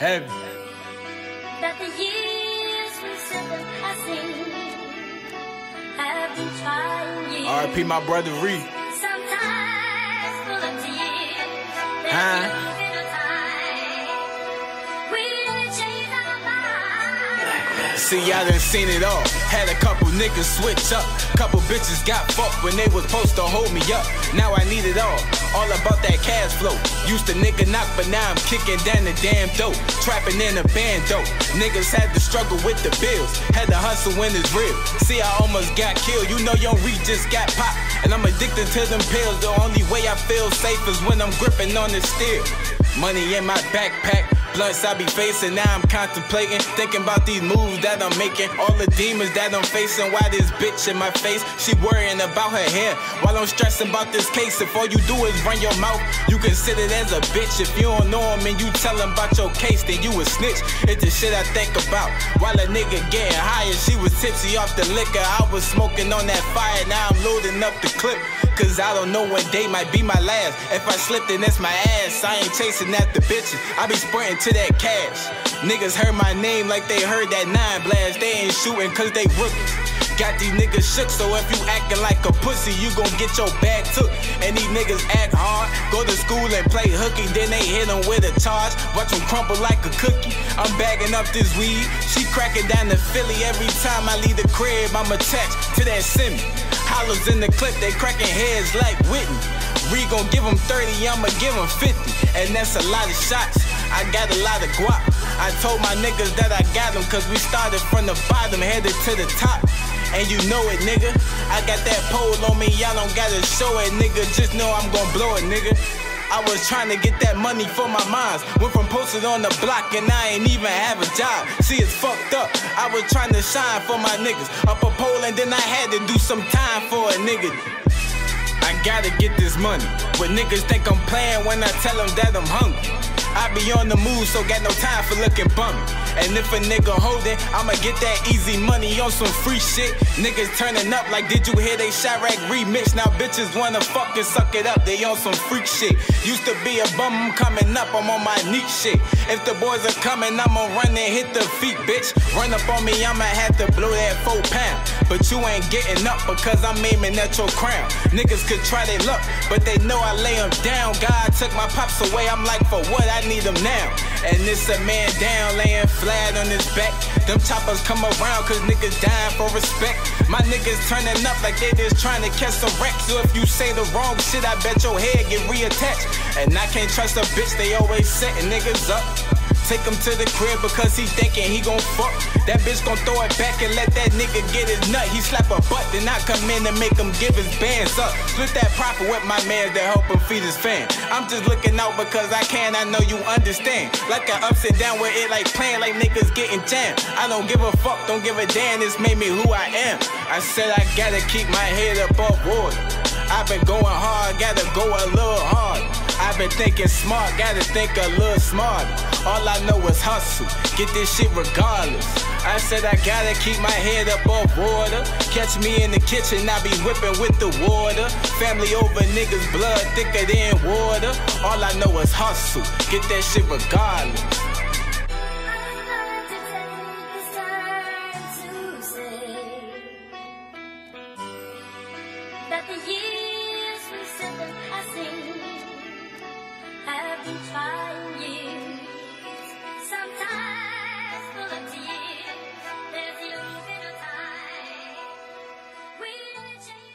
Heavy. that the years we spent passing have been trying years. R.I.P. my brother Reed. Sometimes full of tears. Huh? See, I done seen it all. Had a couple niggas switch up. Couple bitches got fucked when they was supposed to hold me up. Now I need it all. All about that cash flow. Used to nigga knock, but now I'm kicking down the damn dope. Trapping in a band dope. Niggas had to struggle with the bills. Had to hustle when it's real. See, I almost got killed. You know, young Reed just got popped. And I'm addicted to them pills. The only way I feel safe is when I'm gripping on the steel. Money in my backpack. Blunts I be facing, now I'm contemplating. Thinking about these moves that I'm making. All the demons that I'm facing. Why this bitch in my face? She worrying about her hair. While I'm stressing about this case. If all you do is run your mouth, you consider it as a bitch. If you don't know him and you tell him about your case, then you a snitch. It's the shit I think about. While a nigga getting higher, she was tipsy off the liquor. I was smoking on that fire, now I'm loading up the clip. Cause I don't know when day might be my last. If I slip, then that's my ass. I ain't chasing after bitches. I be sprinting to that cash. Niggas heard my name like they heard that nine blast. They ain't shooting cause they rookies. Got these niggas shook, so if you acting like a pussy, you gon' get your bag took. And these niggas act hard, go to school and play hooky, then they hit them with a charge. Watch them crumple like a cookie. I'm bagging up this weed, she cracking down the Philly every time I leave the crib. I'm attached to that semi. Hollows in the clip, they cracking heads like Whitney. Re gon' give him 30, I'ma give him 50. And that's a lot of shots. I got a lot of guap. I told my niggas that I got them, cause we started from the bottom, headed to the top. And you know it, nigga. I got that pole on me, y'all don't gotta show it, nigga. Just know I'm gon' blow it, nigga. I was trying to get that money for my moms. Went from posted on the block and I ain't even have a job. See, it's fucked up. I was trying to shine for my niggas. Up a pole and then I had to do some time for a nigga. I gotta get this money. But niggas think I'm playing when I tell them that I'm hungry. I be on the move, so got no time for looking bummy. And if a nigga holding, I'ma get that easy money on some free shit. Niggas turning up like, did you hear they Chiraq remix? Now bitches wanna fucking suck it up, they on some freak shit. Used to be a bum, I'm coming up, I'm on my neat shit. If the boys are coming, I'ma run and hit the feet, bitch. Run up on me, I'ma have to blow that four pound. But you ain't getting up because I'm aiming at your crown. Niggas could try their luck, but they know I lay them down. God took my pops away, I'm like, for what? I need them now. And it's a man down, laying flat on his back. Them choppers come around cause niggas dying for respect. My niggas turning up like they just trying to catch some wreck. So if you say the wrong shit, I bet your head get reattached. And I can't trust a bitch, they always setting niggas up. Take him to the crib because he thinking he gon' fuck. That bitch gon' throw it back and let that nigga get his nut. He slap a butt, then I come in and make him give his bands up. Split that profit with my man to help him feed his fan. I'm just looking out because I can, I know you understand. Like I ups and down with it, like playing like niggas getting jammed. I don't give a fuck, don't give a damn, this made me who I am. I said I gotta keep my head above water. I've been going hard, gotta go a little hard. Been thinking smart, gotta think a little smarter. All I know is hustle, get this shit regardless. I said I gotta keep my head above water. Catch me in the kitchen, I be whipping with the water. Family over niggas, blood thicker than water. All I know is hustle, get that shit regardless. That the years There's no better time. We change.